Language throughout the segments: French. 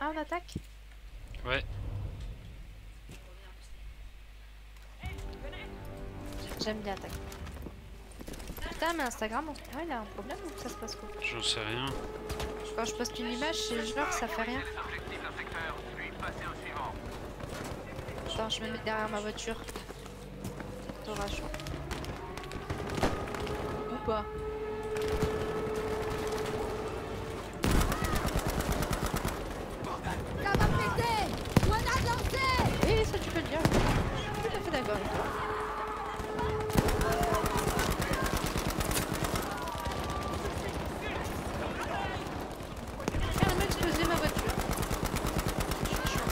Ah, on attaque Ouais. J'aime bien attaquer. Putain, mais Instagram, en ce moment, il a un problème ou ça se passe quoi J'en sais rien. Quand je poste une image, c'est genre ça fait rien. Attends, je me mets derrière ma voiture. T'auras chaud. Ou pas Ça va péter Grenade lancée Dire. Je suis tout à. Carrément exploser ma voiture. Je suis chaud.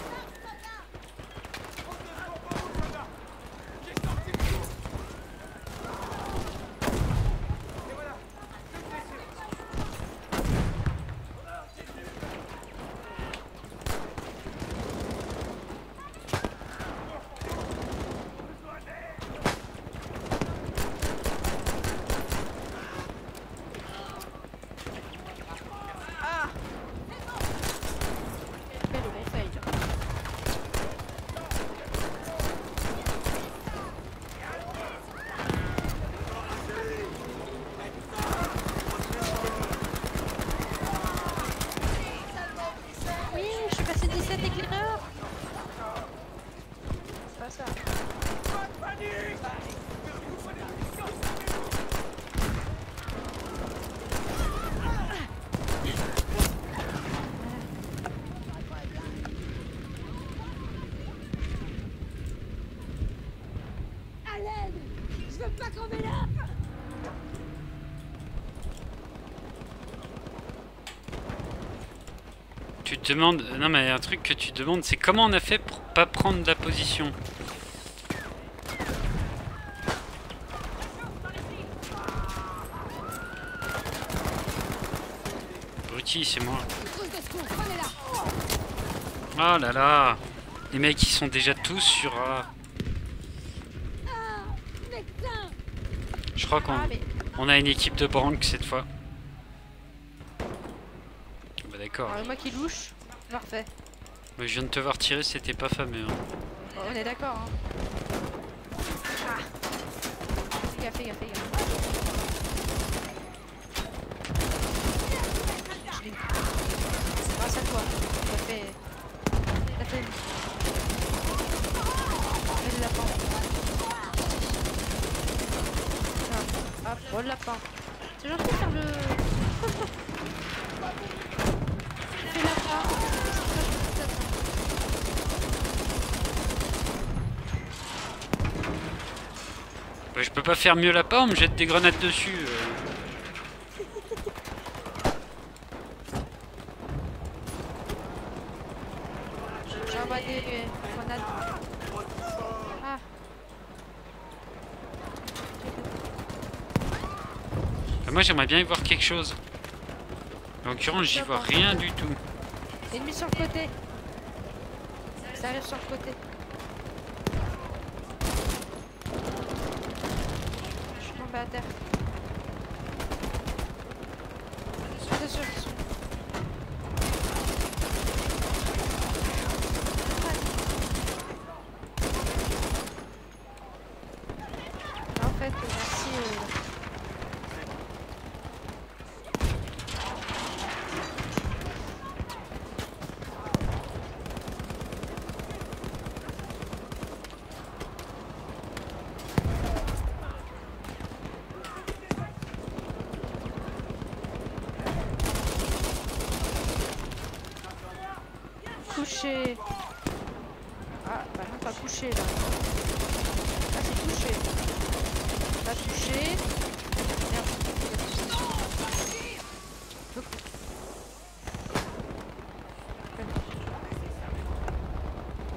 Ah Quel gros fail. Oui, je suis passé 17 éclaireurs. C'est pas ça. À l'aide Je veux pas crever là Tu te demandes... Non mais un truc que tu demandes, c'est comment on a fait pour pas prendre la position Brutti, c'est moi. Oh là là Les mecs, ils sont déjà tous sur... Ah Médecin Je crois qu'on Ah, on a une équipe de Brank cette fois. Bah d'accord. louche, parfait. Mais je viens de te voir tirer, c'était pas fameux. hein. On est d'accord, hein. Ah Fais gaffe, fais gaffe, fais gaffe. Je l'ai eu. C'est grâce à toi. T'as fait... T'as fait... Fais le lapin. Ah, hop, oh le lapin. C'est gentil de faire le... Fais lapin. C'est très gentil, ça. Bah, je peux pas faire mieux la part, on me jette des grenades dessus. euh. J'ai envoyé des grenades. Ah. Bah, moi j'aimerais bien y voir quelque chose. En l'occurrence, j'y vois rien du tout. Ennemi sur le côté. Ça arrive sur le côté. Je suis tombé à terre. Attention, attention. En fait, merci. euh, Ah, bah non, pas couché là. Ah, c'est touché. Pas touché. Merde.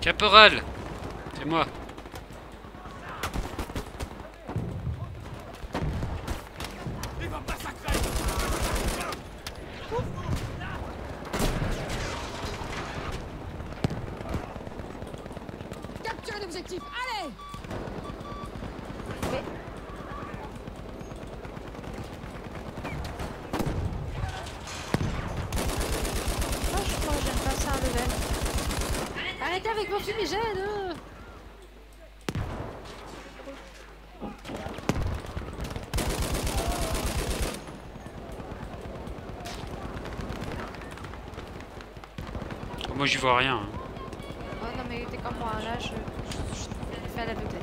Caporal C'est moi. Capturez l'objectif Allez. Moi, je crois que j'aime pas ça un level. Arrêtez avec vos fumigènes. Oh, moi j'y vois rien. hein. Oh non mais t'es comme moi, là je, je, je fais à l'aveugle.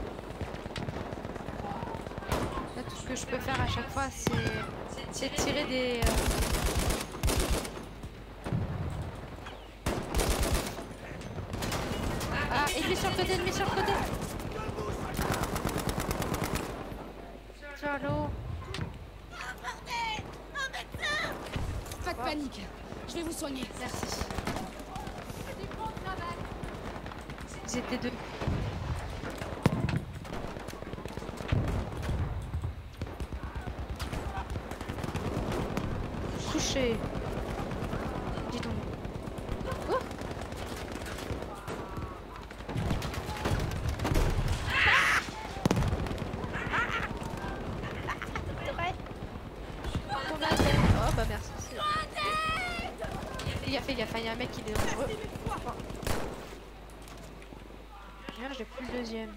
Là tout ce que je peux faire à chaque fois c'est tirer des... euh, Ah, ennemi sur le côté, ennemi sur le côté Salaud Pas de panique. Je vais vous soigner. Merci. Étaient deux. Couché. Dis donc. Oh Oh bah merci. Fais gaffe, fais gaffe, il y a un mec qui est dangereux. Merde, j'ai plus le deuxième.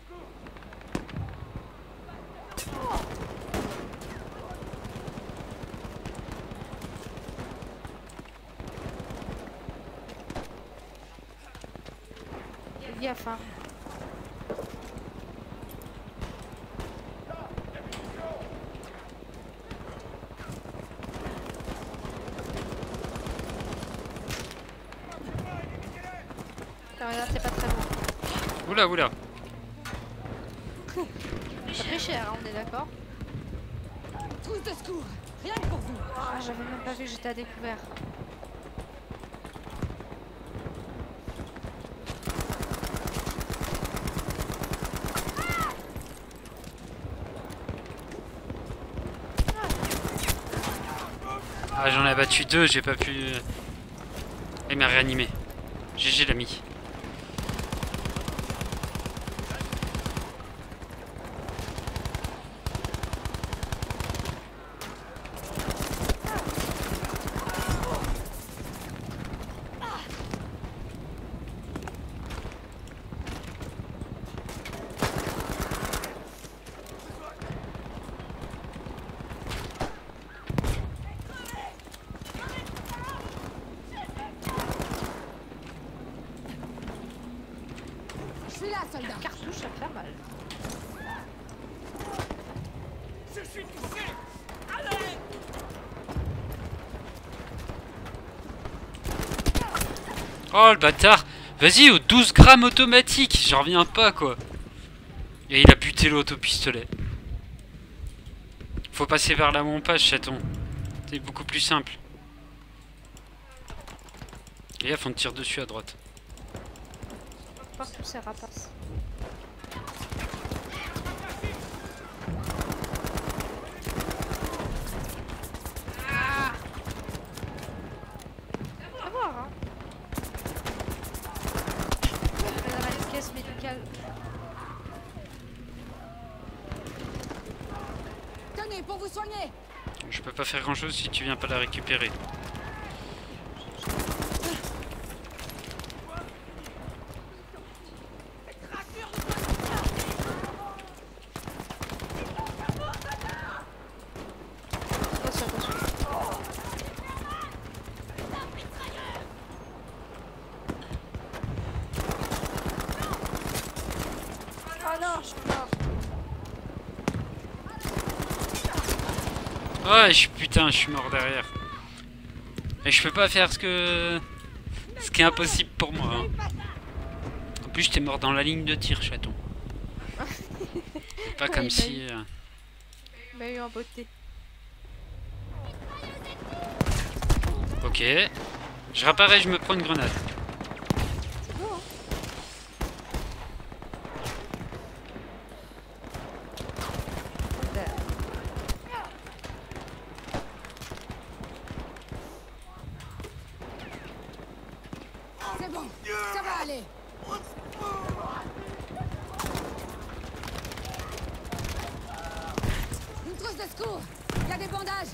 Fais gaffe, hein. Putain, regarde, c'est pas très bon. Oula, oula. Ça fait cher, hein, on est d'accord Trousse de secours. Rien que pour vous. Ah, j'avais même pas vu que j'étais à découvert. Battu deux, j'ai pas pu. Il m'a réanimé. GG l'ami. Je suis là, soldat. Cartouche, ça fait mal. Oh le bâtard Vas-y, au 12 grammes automatique J'en reviens pas quoi Et il a buté l'autre au pistolet. Faut passer vers la montpage, chaton. C'est beaucoup plus simple. Et gaffe, on te tire dessus à droite À voir, hein. Je vais dans la caisse médicale. Tenez, Je peux pas faire grand chose si tu viens pas la récupérer. Attention, attention. Oh non, je suis mort. Ouais, je putain, je suis mort derrière. Et je peux pas faire ce que. Ce qui est impossible pour moi. hein. En plus, j'étais mort dans la ligne de tir, chaton. C'est pas comme bah si. euh, eu en beauté. Ok. Je réapparais, je me prends une grenade. C'est beau, hein Voilà. C'est bon. Ça va aller. Une trousse de secours. Il y a des bandages.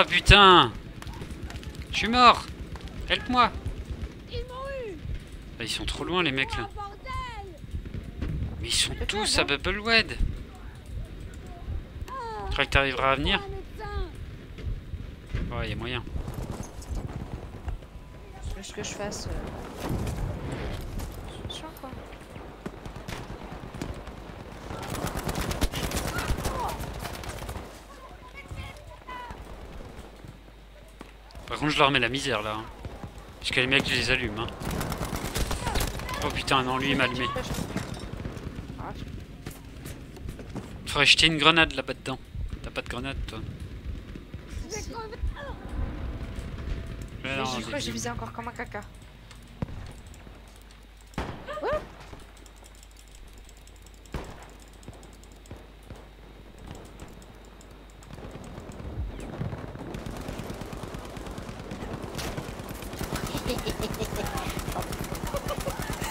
Oh putain. Je suis mort. Help-moi. Ils m'ont eu. Ah, Ils sont trop loin les mecs là. Mais ils sont tous à hein. Bubblewed Tu crois que t'arriveras à venir. Ouais, y a moyen. Ce que je fasse euh... Je suis quoi Par contre, je leur mets la misère là. hein. Parce que les mecs, je les allume. Hein. Oh putain, non, lui il m'a allumé. Faudrait jeter une grenade là-bas dedans. T'as pas de grenade toi Je Mais non, cru que j'ai dit- visé encore comme un caca.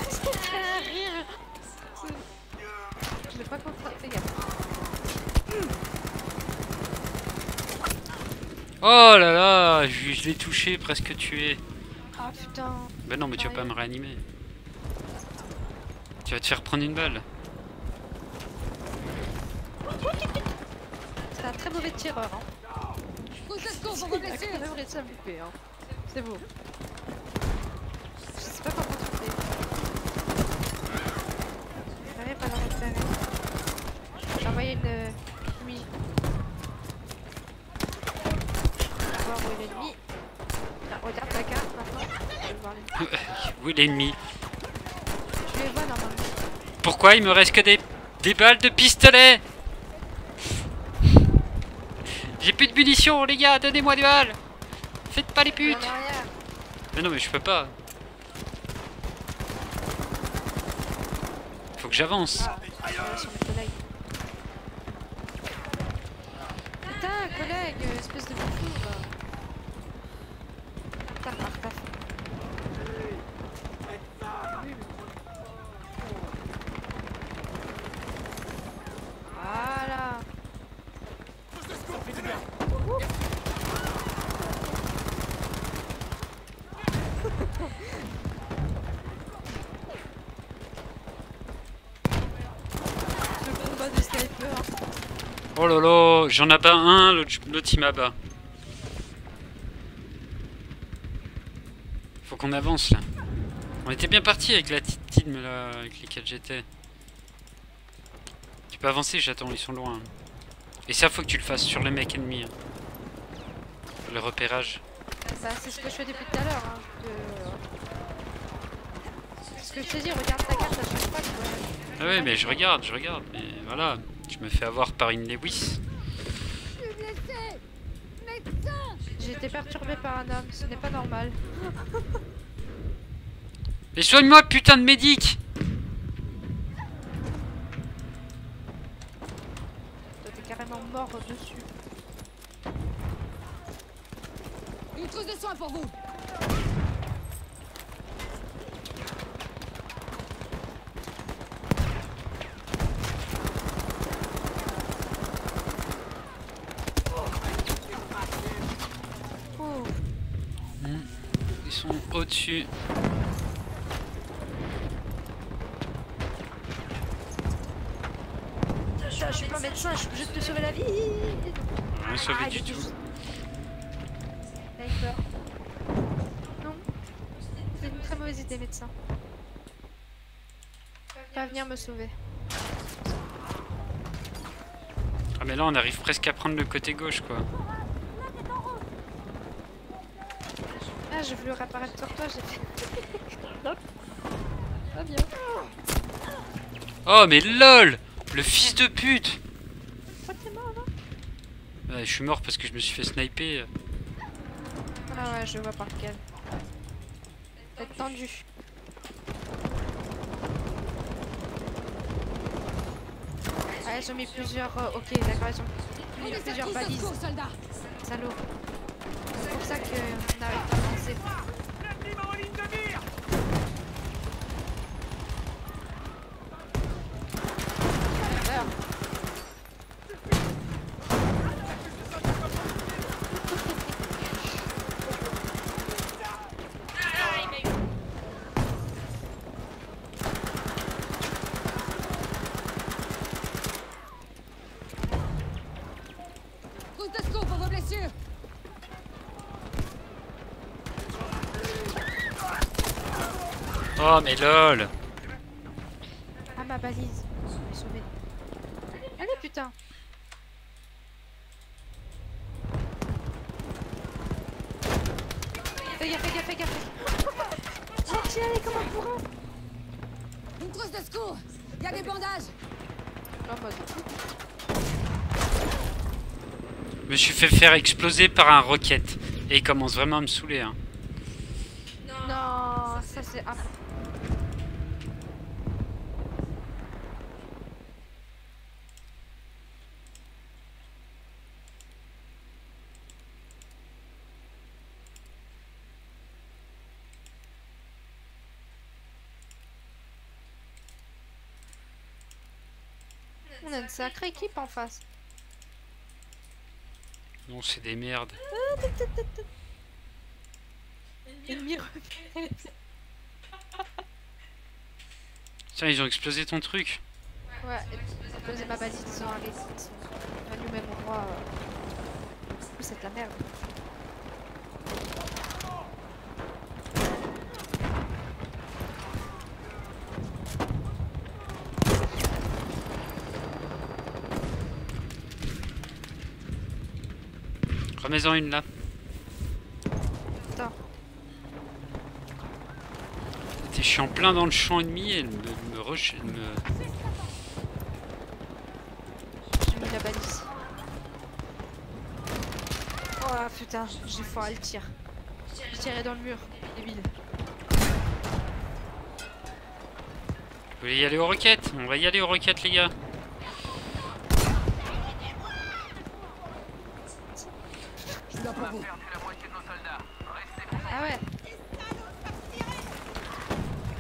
C'était un rire. Je l'ai pas compris. Fais gaffe. Oh là là, je, l'ai touché, presque tué. Ah putain. Ben non, mais tu vas pas me réanimer. Tu vas te faire prendre une balle. C'est un très mauvais tireur. Hein. Au secours, on va Il a blesser quand même réussi à me louper. Hein. C'est beau. Je sais pas comment tu fais. J'arrive pas à le récupérer. J'ai envoyé une. euh, Oui. Voir où est l'ennemi. Là, Regarde la carte maintenant. Je vais voir l'ennemi. Où est l'ennemi Je les vois normalement. Pourquoi il me reste que des, des balles de pistolet? J'ai plus de munitions, les gars, donnez-moi des balles Faites pas les putes. Mais non, mais je peux pas. Faut que j'avance. Ah. Putain, collègue, espèce de bouffon va. Taf, taf, taf. Voilà. Le combat de sniper. Oh là là, j'en ai pas un, l'autre il m'abat. Faut qu'on avance là. On était bien parti avec la petite team là, avec lesquels j'étais. Tu peux avancer, j'attends, ils sont loin. Et ça, faut que tu le fasses sur les mecs ennemis. hein. Le repérage. Bah, c'est ce que je fais depuis tout à l'heure. Hein. de- Ce que je te dis, regarde ta carte à chaque fois. Ah ouais, mais je regarde, je regarde. Mais voilà, je me fais avoir par une Lewis. J'ai été perturbé par un homme, ce n'est pas normal. Mais soigne-moi, putain de médic Toi, t'es carrément mort dessus. Une trousse de soins pour vous Oh, Ils sont je, suis pas médecin, je de te sauver la vie. Sauvé Ah, du tout. Non. C'est une très mauvaise idée, médecin. Pas venir me sauver. Ah mais là on arrive presque à prendre le côté gauche quoi. Ah, j'ai voulu réapparaître sur toi, j'ai fait. Non. Pas bien. Oh mais lol Le fils de pute Pourquoi t'es mort là Ouais, Je suis mort parce que je me suis fait sniper. Ah ouais, je vois par lequel. Être tendu. Ah, ils ont mis plusieurs. euh, ok, d'accord, ils ont mis plusieurs balises. Salaud. C'est pour ça qu'on n'arrive pas à avancer. Meurs. trousse de secours pour vos blessures Oh mais lol Ah, ma balise. Je l'ai sauvée. Allez, putain. Fais gaffe, fais gaffe, fais gaffe. Sorti, allez, comme un bourrin. Une trousse de secours Il y a des bandages Non, pas du tout. Je me suis fait faire exploser par un roquette. Et il commence vraiment à me saouler. Hein. Non, ça c'est... On a une sacrée équipe en face. Non, c'est des merdes. Ennemi Tiens, ils ont explosé ton truc. Ouais, puis j'ai posé ma balise, ils sont arrivés, ils sont venus au même endroit. euh. Du coup, c'est de la merde. Remets-en une là. Attends, Je suis en plein dans le champ ennemi et elle me, me rush. elle me- j'ai mis la balise. Oh putain, j'ai foiré le tir. Je tirais dans le mur, débile. Vous voulez y aller aux roquettes On va y aller aux roquettes, les gars. Je suis là pour vous. Ah ouais,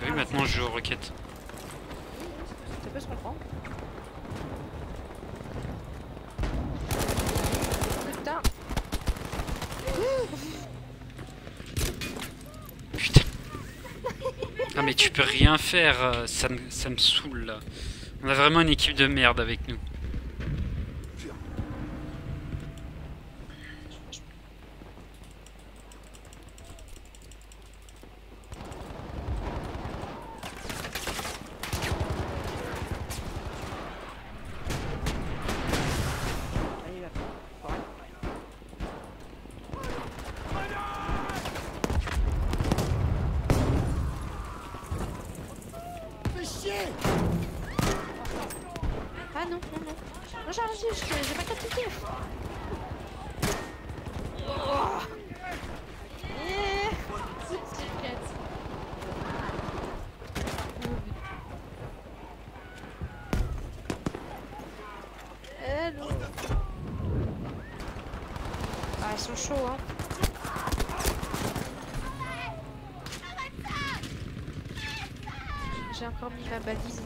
Oui, maintenant je joue aux roquettes. ça peut se comprendre. Putain, Putain. Ah mais tu peux rien faire, euh, ça me, ça me saoule là. On a vraiment une équipe de merde avec nous. allez va foirer. Fais Ah non, non, non. Non, j'ai pas capté. Oh. Eh. Secret. Hello. Ah, ils sont chauds, hein. J'ai encore mis ma balise.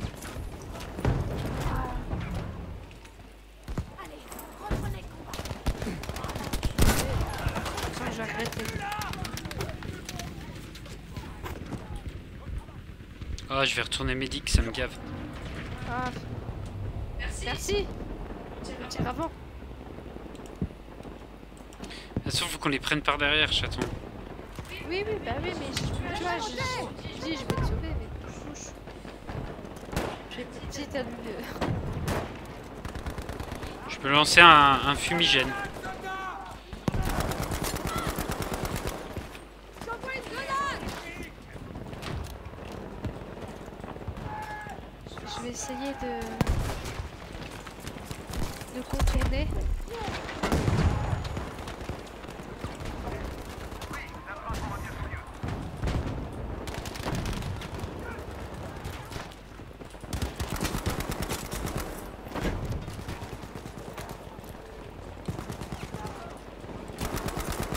Putain, j'ai regretté. Ah, je vais retourner médic, ça me gave. Ah. Merci. Le tir avant. De toute façon, faut qu'on les prenne par derrière, chaton. Oui, oui, bah oui, mais je, tu vois, je, je, je dis, je vais te sauver, mais chouche. J'ai petit à. Je peux lancer un, un fumigène. J'envoie une grenade Je vais essayer de... de contourner.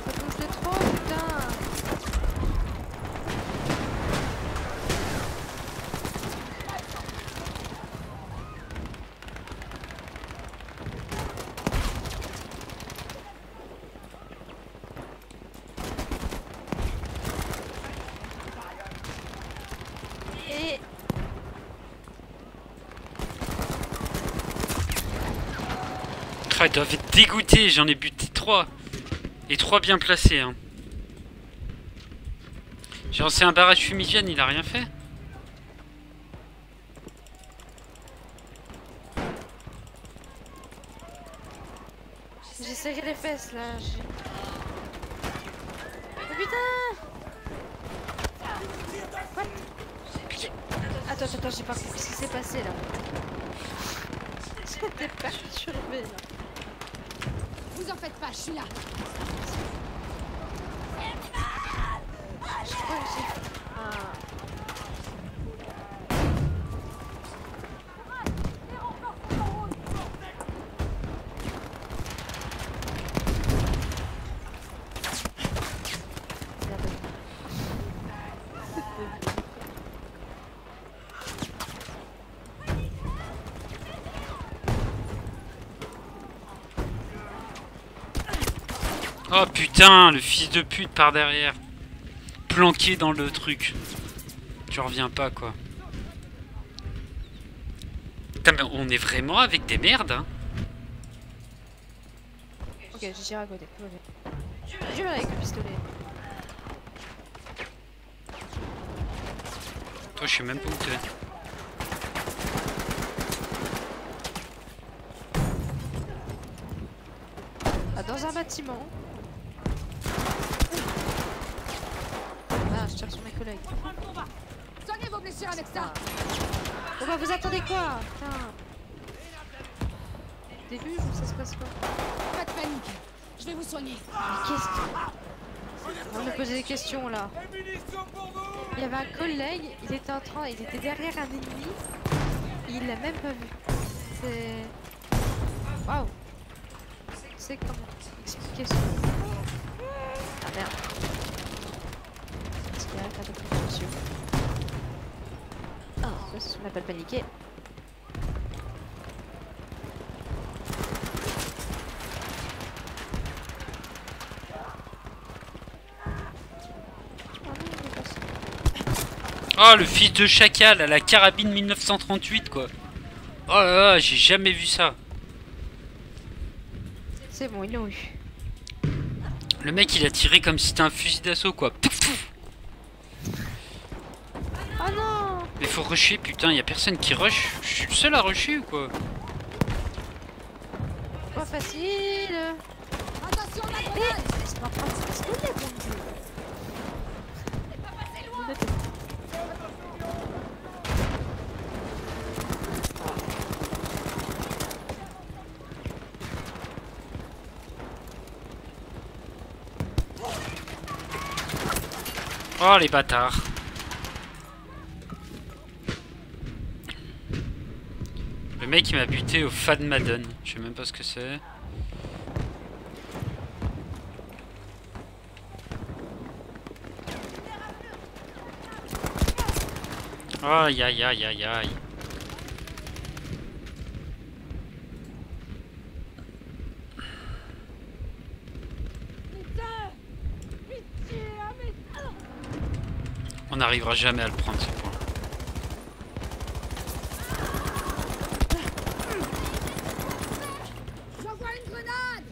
Ça bouge de trop, putain Ah, ils doivent être dégoûtés, j'en ai buté 3. Et 3 bien placés. Hein. J'ai lancé un barrage fumigène, il a rien fait. J'ai serré les fesses là. Oh putain Attends, attends, j'ai pas compris ce qui s'est passé là. J'étais perturbée là. Vous en faites pas, je suis là. Je crois que j'ai. Ah. Merde. Oh putain, le fils de pute par derrière. Planqué dans le truc. Tu reviens pas quoi. Putain, mais on est vraiment avec des merdes hein. Ok, j'ai tiré à côté. Je vais avec le pistolet. Toi je sais même pas où t'es. Ah, dans un bâtiment. Ah, je tire sur mes collègues. Soignez Bon bah vous attendez quoi? Putain. Début ou ça se passe quoi Pas de panique. Je vais vous soigner. Mais qu'est-ce que... On me poser des questions là. Il y avait un collègue, il était en train, il était derrière un ennemi, il l'a même pas vu. C'est... Waouh C'est comment ça? Ah merde. Est-ce qu'il y a Ah, ça qu'on appelle paniquer. Ah. Oh le fils de chacal à la carabine 1938 quoi. Oh là là, j'ai jamais vu ça. C'est bon, ils l'ont eu. Le mec il a tiré comme si c'était un fusil d'assaut quoi. Pouf, pouf. Oh non Mais faut rusher putain, y a personne qui rush. Je suis le seul à rusher ou quoi Pas facile Attention, la Eh grenade C'est pas pratique, c'est pas bon Dieu. Oh les bâtards. Mec il m'a buté au Fan Madden. Je sais même pas ce que c'est. Aïe aïe aïe aïe aïe. On n'arrivera jamais à le prendre ce point. J'envoie une grenade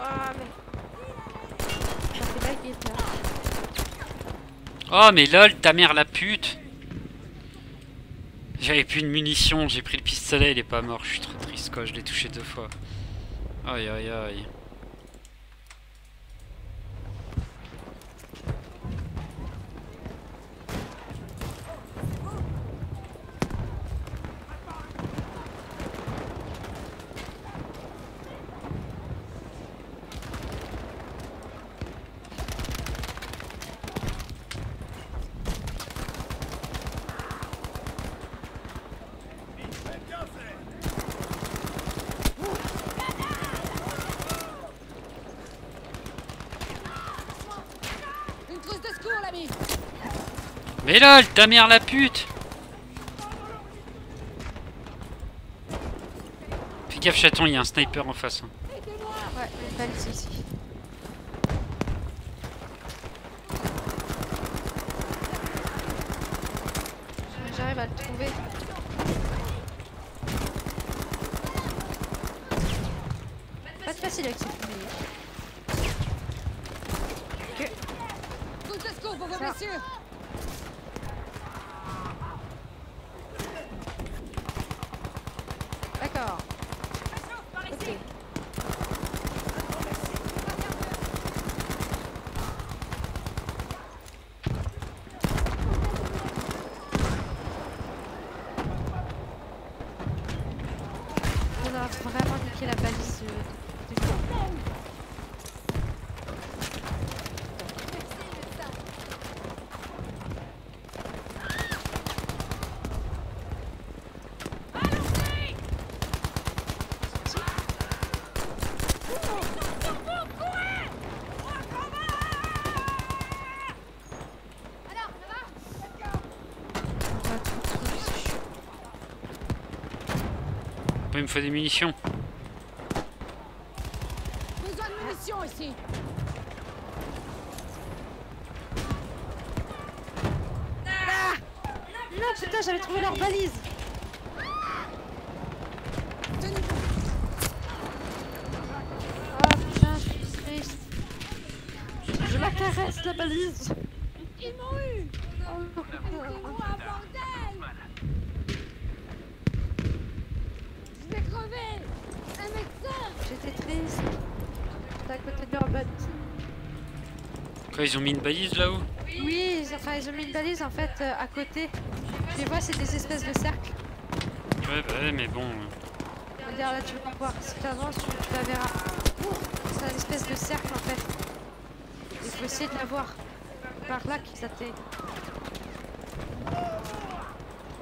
Ah mais... Ça fait la guette là. Oh mais lol, ta mère la pute J'avais plus de munitions, j'ai pris le pistolet, il est pas mort, je suis trop triste quoi, je l'ai touché deux fois. Aïe aïe aïe. Une trousse de secours, l'ami Mais lol, ta mère la pute Fais gaffe chaton, il y a un sniper en face. hein. Ouais, une balle ici aussi. j'arrive à le trouver. Pas de facile avec ces. Ok. Coup de secours pour vos Ça. blessures D'accord. Ok. On a vraiment niqué la balise euh, du camp. On va tout trouver, c'est chaud. Bon, il me faut des munitions. Besoin de munitions ici. Non putain j'avais trouvé leur balise. Oh putain je suis triste. Je la caresse la balise Ils m'ont eu Oh, Laissez-moi un bordel Je vais crever Un médecin J'étais triste. J'étais à côté de leur Quoi, ils ont mis une balise là-haut Oui ils- enfin ils ont mis une balise en fait euh, à côté. Tu les vois c'est des espèces de cercles. Ouais, bah ouais, mais bon. euh, Regarde là tu vas voir. Si tu avances tu, tu la verras. C'est un espèce de cercle en fait. Il faut essayer de la voir. Par là que ça t'est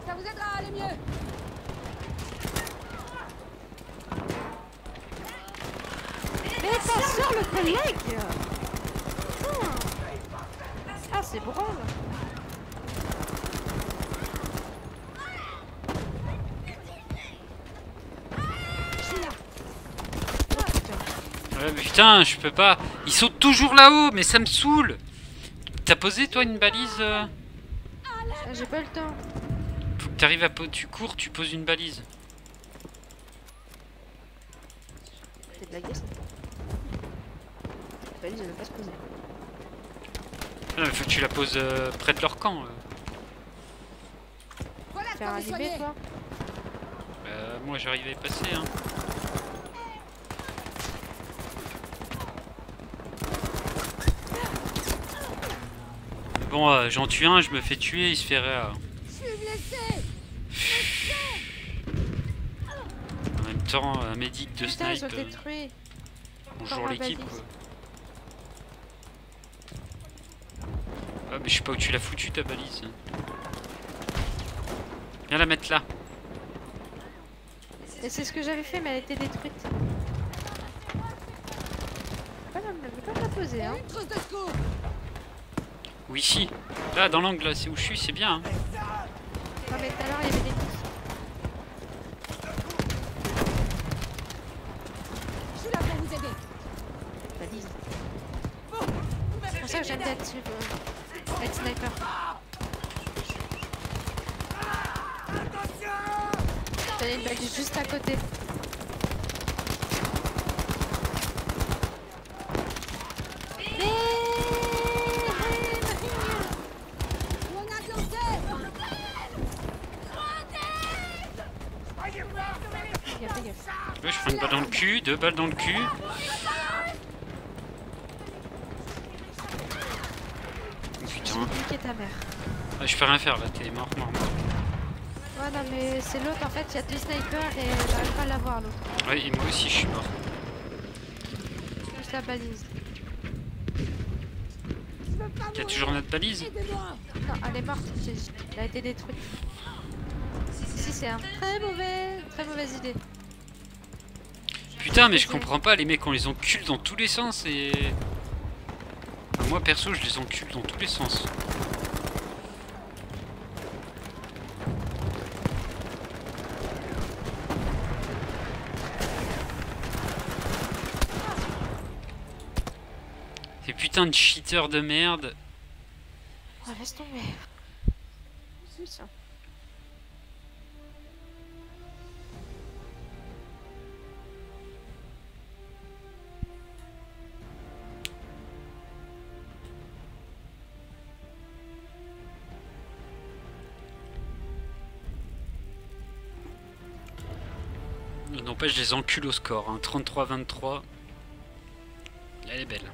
Ça vous aidera à aller mieux le collègue. Ah c'est là Oh putain Ouais, mais putain, je peux pas. Ils sont toujours là-haut, mais ça me saoule. T'as posé toi une balise euh Ah, J'ai pas le temps Faut que t'arrives à tu cours, tu poses une balise. C'est de la gueule ça. La balise veut pas se poser Ah, mais faut que tu la poses euh, près de leur camp. euh. Voilà Faire un libé toi Bah, moi j'arrive à y passer. Hein. Bon, euh, j'en tue un, je me fais tuer, il se fait rire. Je suis blessé En même temps, un médic de Putain snipe. euh, bonjour l'équipe balise. quoi. Ah, mais je sais pas où tu l'as foutu ta balise. Viens la mettre là. Et c'est ce que j'avais fait mais elle été détruite elle veut pas la poser hein Ou ici. Là, dans l'angle, c'est où je suis, c'est bien. hein. Non mais tout à l'heure il y avait des nids Je suis là pour vous aider balise C'est pour ça que j'aime bien être, être sniper une balise juste à côté je prends une balle dans le cul, deux balles dans le cul. Oh, Putain, Niquer ta mère. Ah, je peux rien faire là, t'es mort, mort, mort. Ouais, non, mais c'est l'autre en fait, il y a deux snipers et j'arrive pas à l'avoir l'autre. Ouais, et moi aussi je suis mort. La balise. Pas T'as mourir toujours notre balise Non, elle est morte, elle a été détruite. Ici, c'est un très mauvais, très mauvaise idée. Putain, mais je comprends pas, les mecs on les encule dans tous les sens et. Enfin, moi perso, je les encule dans tous les sens. putain de cheater de merde. Ouais, laisse tomber. C'est ça. N'empêche, je les encule au score. Hein. 33-23. Elle est belle.